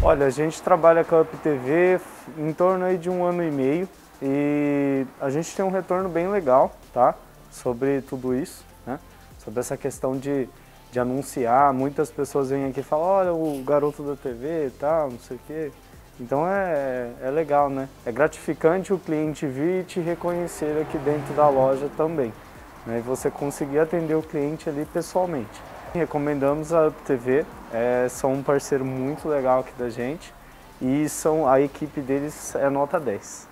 Olha, a gente trabalha com a UpTV em torno aí de um ano e meio e a gente tem um retorno bem legal, tá? Sobre tudo isso, né? Sobre essa questão de, de anunciar, muitas pessoas vêm aqui e falam, olha o garoto da TV e tal, não sei o quê. Então é, é legal, né? É gratificante o cliente vir e te reconhecer aqui dentro da loja também. Né? E você conseguir atender o cliente ali pessoalmente. Recomendamos a UpTV, é, são um parceiro muito legal aqui da gente e são, a equipe deles é nota 10.